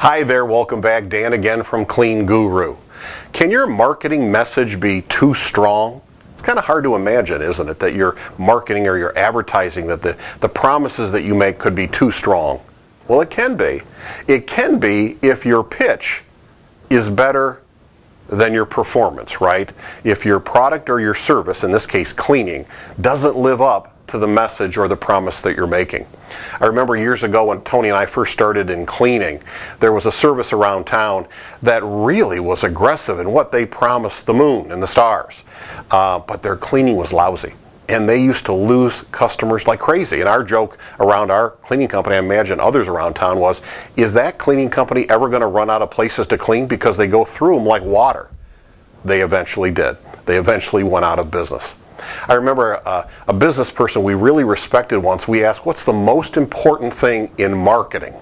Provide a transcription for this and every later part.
Hi there, welcome back. Dan again from Clean Guru. Can your marketing message be too strong? It's kind of hard to imagine, isn't it, that your marketing or your advertising, that the, the promises that you make could be too strong. Well, it can be. It can be if your pitch is better than your performance, right? If your product or your service, in this case cleaning, doesn't live up to the message or the promise that you're making. I remember years ago when Tony and I first started in cleaning, there was a service around town that really was aggressive in what they promised the moon and the stars, uh, but their cleaning was lousy. And they used to lose customers like crazy. And our joke around our cleaning company, I imagine others around town, was is that cleaning company ever going to run out of places to clean because they go through them like water? They eventually did. They eventually went out of business. I remember uh, a business person we really respected once, we asked, What's the most important thing in marketing?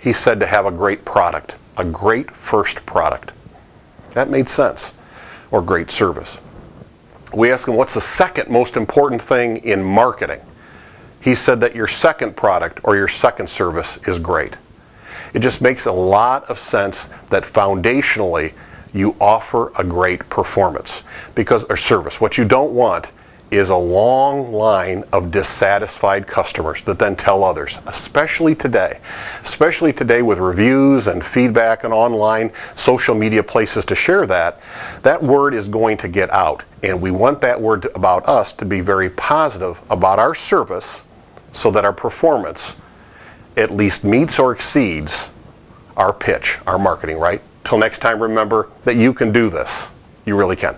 He said to have a great product, a great first product. That made sense. Or great service. We asked him, What's the second most important thing in marketing? He said that your second product or your second service is great. It just makes a lot of sense that foundationally you offer a great performance because or service. What you don't want is a long line of dissatisfied customers that then tell others, especially today. Especially today with reviews and feedback and online social media places to share that, that word is going to get out. And we want that word about us to be very positive about our service so that our performance at least meets or exceeds our pitch, our marketing, right? Till next time, remember that you can do this. You really can.